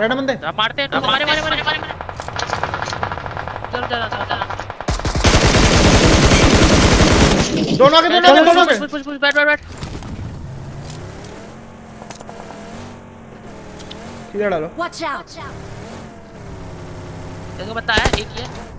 red बंदे मारते हैं मारे मारे मारे मारे चल चल चल चल दोनों के दोनों दोनों के पुश पुश पुश बैठ बैठ बैठ किधर डालो Watch आउट देखो बता है एक ही है